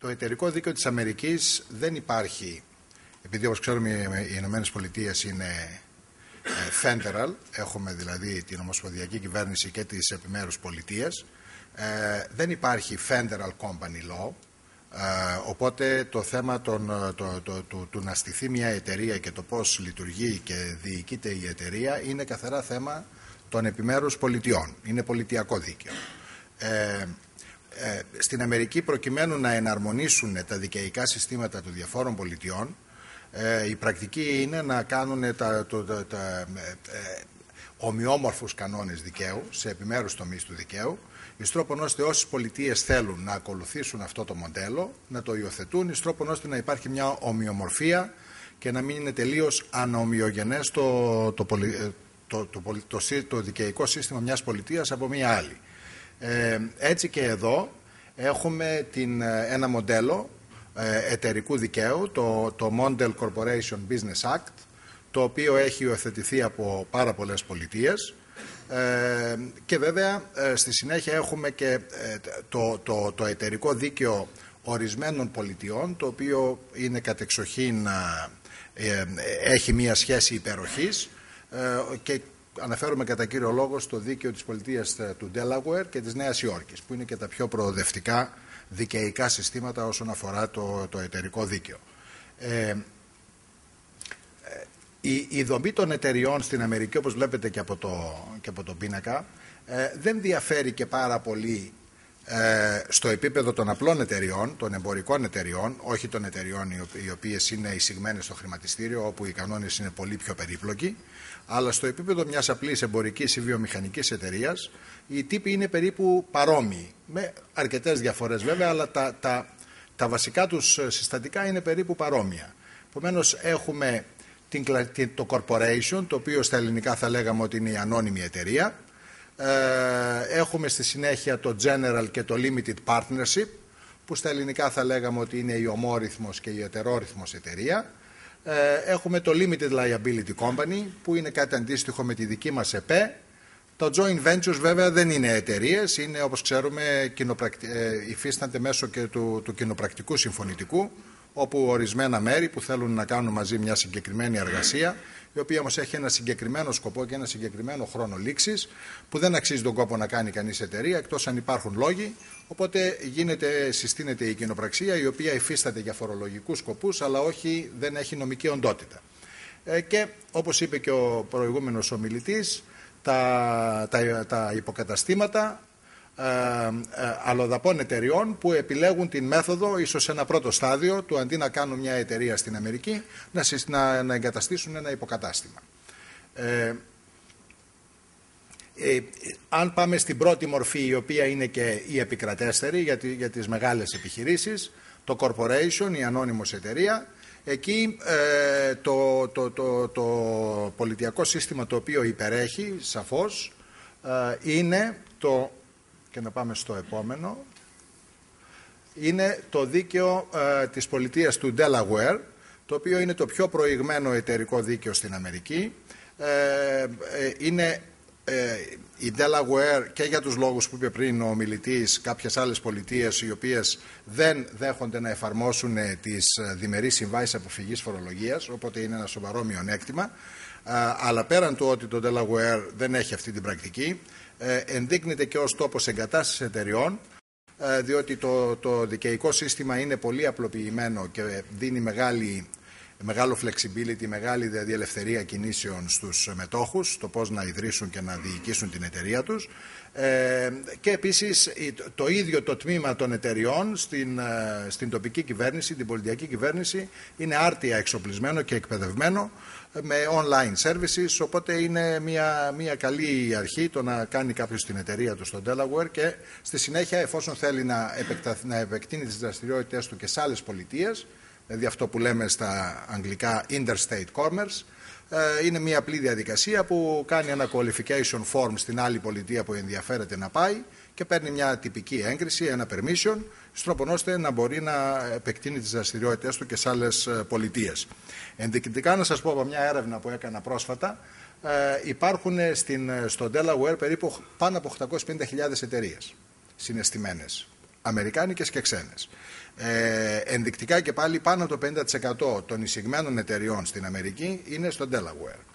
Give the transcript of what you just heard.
το εταιρικό δίκαιο της Αμερικής δεν υπάρχει, επειδή όπως ξέρουμε οι Ηνωμένες Πολιτείες είναι ε, federal, έχουμε δηλαδή την Ομοσπονδιακή Κυβέρνηση και τις επιμέρους πολιτείες, ε, δεν υπάρχει federal company law, ε, οπότε το θέμα των, το, το, το, του να στηθεί μια εταιρεία και το πώς λειτουργεί και διοικείται η εταιρεία είναι καθαρά θέμα των επιμέρους πολιτιών. Είναι πολιτιακό δίκαιο. Ε, ε, στην Αμερική προκειμένου να εναρμονίσουν τα δικαιικά συστήματα των διαφόρων πολιτιών ε, η πρακτική είναι να κάνουν τα, το, τα, τα ε, ομοιόμορφους κανόνες δικαίου σε επιμέρους τομείς του δικαίου εις τρόπον ώστε όσες πολιτείες θέλουν να ακολουθήσουν αυτό το μοντέλο να το υιοθετούν εις τρόπον ώστε να υπάρχει μια ομοιομορφία και να μην είναι τελείως ανομοιογενές το, το, το, το, το, το δικαιικό σύστημα μιας πολιτείας από μια άλλη. Ε, έτσι και εδώ έχουμε την, ε, ένα μοντέλο ε, εταιρικού δικαίου, το, το Model Corporation Business Act, το οποίο έχει υιοθετηθεί από πάρα πολλές πολιτείες. Ε, και βέβαια στη συνέχεια έχουμε και το, το, το εταιρικό δίκαιο ορισμένων πολιτιών, το οποίο είναι κατεξοχήν, έχει μία σχέση υπεροχής και αναφέρομαι κατά κύριο λόγο στο δίκαιο της πολιτείας ε, του Delaware και της Νέας Υόρκης, που είναι και τα πιο προοδευτικά δικαιικά συστήματα όσον αφορά το, το εταιρικό δίκαιο. Ε, ε η, η δομή των εταιριών στην Αμερική, όπως βλέπετε και από το, και από το πίνακα, ε, δεν διαφέρει και πάρα πολύ ε, στο επίπεδο των απλών εταιριών, των εμπορικών εταιριών, όχι των εταιριών οι οποίες είναι εισηγμένες στο χρηματιστήριο, όπου οι κανόνες είναι πολύ πιο περίπλοκοι, αλλά στο επίπεδο μιας απλής εμπορικής ή βιομηχανικής εταιρείας, οι τύποι είναι περίπου παρόμοιοι, με αρκετές διαφορές βέβαια, αλλά τα, τα, τα βασικά τους συστατικά είναι περίπου παρόμοια. Επομένως έχουμε την, το corporation, το οποίο στα ελληνικά θα λέγαμε ότι είναι η ανώνυμη εταιρεία, ε, έχουμε στη συνέχεια το General και το Limited Partnership που στα ελληνικά θα λέγαμε ότι είναι η ομόρυθμος και η ετερόρυθμος εταιρεία. Ε, έχουμε το Limited Liability Company που είναι κάτι αντίστοιχο με τη δική μας ΕΠΕ. Το Joint Ventures βέβαια δεν είναι εταιρείες, είναι όπως ξέρουμε ε, υφίστανται μέσω και του, του κοινοπρακτικού συμφωνητικού όπου ορισμένα μέρη που θέλουν να κάνουν μαζί μια συγκεκριμένη εργασία η οποία όμως έχει ένα συγκεκριμένο σκοπό και ένα συγκεκριμένο χρόνο λήξης, που δεν αξίζει τον κόπο να κάνει κανείς εταιρεία, εκτός αν υπάρχουν λόγοι. Οπότε γίνεται, συστήνεται η κοινοπραξία, η οποία υφίσταται για φορολογικούς σκοπούς, αλλά όχι, δεν έχει νομική οντότητα. Ε, και όπως είπε και ο προηγούμενος ομιλητής, τα, τα, τα υποκαταστήματα ε, ε, αλλοδαπών εταιριών που επιλέγουν την μέθοδο, ίσως σε ένα πρώτο στάδιο, του αντί να κάνουν μια εταιρεία στην Αμερική, να, να, να εγκαταστήσουν ένα υποκατάστημα. Ε, ε, αν πάμε στην πρώτη μορφή, η οποία είναι και η επικρατέστερη για, τη, για τις μεγάλες επιχειρήσεις, το corporation, η ανώνυμος εταιρεία, εκεί ε, το, το, το, το πολιτιακό σύστημα το οποίο υπερέχει, σαφώς, είναι το και να πάμε στο επόμενο, είναι το δίκαιο ε, της πολιτείας του Delaware, το οποίο είναι το πιο προηγμένο εταιρικό δίκαιο στην Αμερική. Ε, ε, είναι ε, η Delaware και για τους λόγους που είπε πριν ο μιλητής κάποιες άλλες πολιτείες οι οποίες δεν δέχονται να εφαρμόσουν τις διμερείς συμβάσεις αποφυγής φορολογίας οπότε είναι ένα σοβαρό μειονέκτημα. Αλλά πέραν του ότι το Delaware δεν έχει αυτή την πρακτική ε, ενδείκνεται και ως τόπος εγκατάστασης εταιριών ε, διότι το, το δικαιικό σύστημα είναι πολύ απλοποιημένο και δίνει μεγάλη, μεγάλο flexibility, μεγάλη δηλαδή ελευθερία κινήσεων στους μετόχους, το πώς να ιδρύσουν και να διοικήσουν την εταιρεία τους. Ε, και επίσης το ίδιο το τμήμα των εταιριών στην, στην τοπική κυβέρνηση, την πολιτιακή κυβέρνηση, είναι άρτια εξοπλισμένο και εκπαιδευμένο με online services, οπότε είναι μια, μια καλή αρχή το να κάνει κάποιος την εταιρεία του στο Delaware και στη συνέχεια εφόσον θέλει να, να επεκτείνει τις δραστηριότητες του και σε άλλες πολιτείες, δηλαδή αυτό που λέμε στα αγγλικά interstate commerce, ε, είναι μια απλή διαδικασία που κάνει ένα qualification form στην άλλη πολιτεία που ενδιαφέρεται να πάει και παίρνει μια τυπική έγκριση, ένα permission, στρόπον ώστε να μπορεί να επεκτείνει τις δραστηριότητες του και σε άλλες ε, πολιτείες. Ενδεικτικά να σας πω από μια έρευνα που έκανα πρόσφατα, ε, υπάρχουν στην, στο Delaware περίπου πάνω από 850.000 εταιρείες συναισθημένες αμερικάνικες και ξένες. Ε, ενδεικτικά και πάλι πάνω από το 50% των εισηγμένων εταιριών στην Αμερική είναι στο Delaware.